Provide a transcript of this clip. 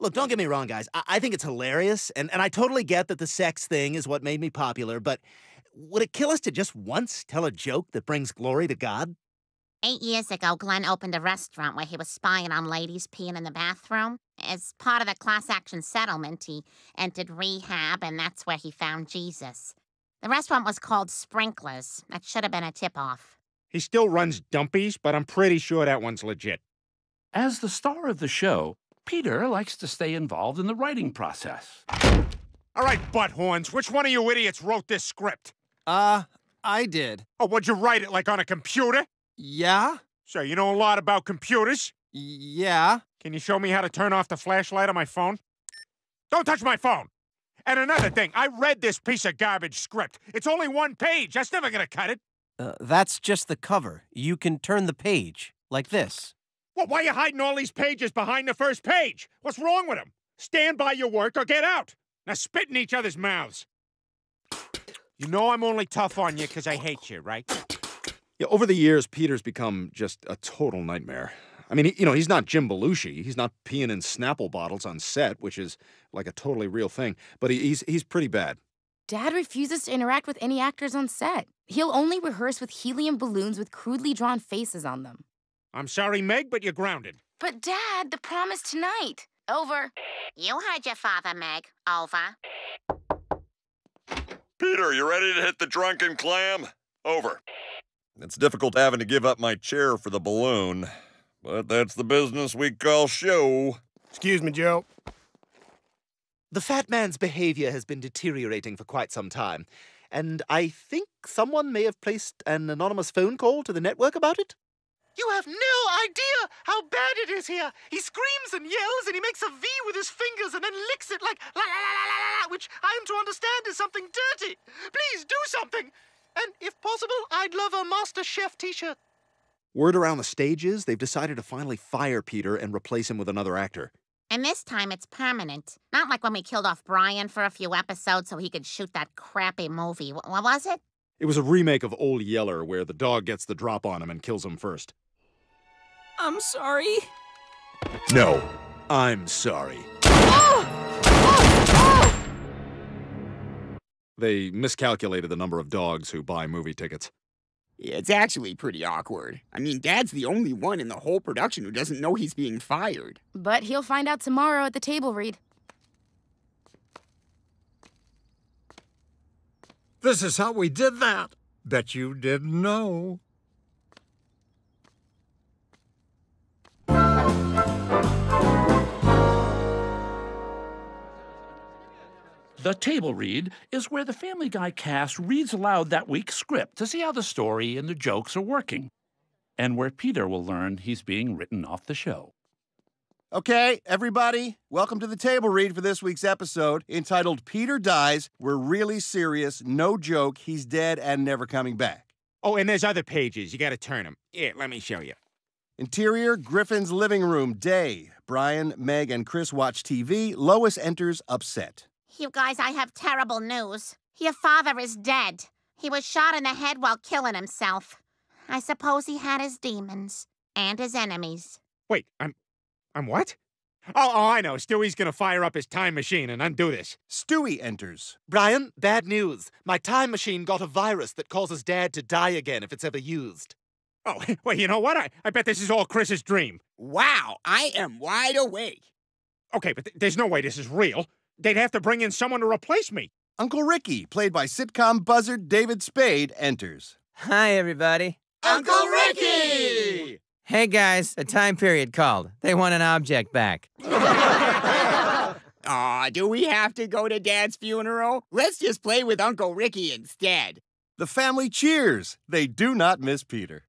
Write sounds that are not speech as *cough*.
Look, don't get me wrong, guys. I, I think it's hilarious, and, and I totally get that the sex thing is what made me popular, but would it kill us to just once tell a joke that brings glory to God? Eight years ago, Glenn opened a restaurant where he was spying on ladies peeing in the bathroom. As part of the class action settlement, he entered rehab, and that's where he found Jesus. The restaurant was called Sprinklers. That should have been a tip off. He still runs Dumpies, but I'm pretty sure that one's legit. As the star of the show, Peter likes to stay involved in the writing process. All right, butthorns, which one of you idiots wrote this script? Uh, I did. Oh, would you write it like on a computer? Yeah? So you know a lot about computers? Yeah. Can you show me how to turn off the flashlight on my phone? Don't touch my phone! And another thing, I read this piece of garbage script. It's only one page. That's never gonna cut it. Uh, that's just the cover. You can turn the page, like this. What, why are you hiding all these pages behind the first page? What's wrong with them? Stand by your work or get out. Now spit in each other's mouths. You know I'm only tough on you because I hate you, right? Yeah, over the years, Peter's become just a total nightmare. I mean, he, you know, he's not Jim Belushi. He's not peeing in Snapple bottles on set, which is like a totally real thing. But he, he's he's pretty bad. Dad refuses to interact with any actors on set. He'll only rehearse with helium balloons with crudely drawn faces on them. I'm sorry, Meg, but you're grounded. But, Dad, the prom is tonight. Over. You heard your father, Meg. Over. Peter, you ready to hit the drunken clam? Over. It's difficult having to give up my chair for the balloon, but that's the business we call show. Excuse me, Joe. The fat man's behavior has been deteriorating for quite some time, and I think someone may have placed an anonymous phone call to the network about it. You have no idea how bad it is here. He screams and yells and he makes a V with his fingers and then licks it like la la la la la la, which I am to understand is something dirty. Please do something. And if possible, I'd love a Master Chef t shirt. Word around the stage is they've decided to finally fire Peter and replace him with another actor. And this time it's permanent. Not like when we killed off Brian for a few episodes so he could shoot that crappy movie. What was it? It was a remake of Old Yeller where the dog gets the drop on him and kills him first. I'm sorry. No, I'm sorry. They miscalculated the number of dogs who buy movie tickets. It's actually pretty awkward. I mean, Dad's the only one in the whole production who doesn't know he's being fired. But he'll find out tomorrow at the table read. This is how we did that. Bet you didn't know. The table read is where the Family Guy cast reads aloud that week's script to see how the story and the jokes are working, and where Peter will learn he's being written off the show. Okay, everybody, welcome to the table read for this week's episode entitled Peter Dies. We're really serious. No joke. He's dead and never coming back. Oh, and there's other pages. You gotta turn them. Here, let me show you. Interior Griffin's living room. Day. Brian, Meg, and Chris watch TV. Lois enters upset. You guys, I have terrible news. Your father is dead. He was shot in the head while killing himself. I suppose he had his demons and his enemies. Wait, I'm. I'm what? Oh, oh, I know. Stewie's gonna fire up his time machine and undo this. Stewie enters. Brian, bad news. My time machine got a virus that causes Dad to die again if it's ever used. Oh, *laughs* well, you know what? I, I bet this is all Chris's dream. Wow, I am wide awake. Okay, but th- there's no way this is real. They'd have to bring in someone to replace me. Uncle Ricky, played by sitcom buzzard David Spade, enters. Hi, everybody. Uncle Ricky! Hey, guys, a time period called. They want an object back. *laughs* Aw, do we have to go to Dad's funeral? Let's just play with Uncle Ricky instead. The family cheers. They do not miss Peter.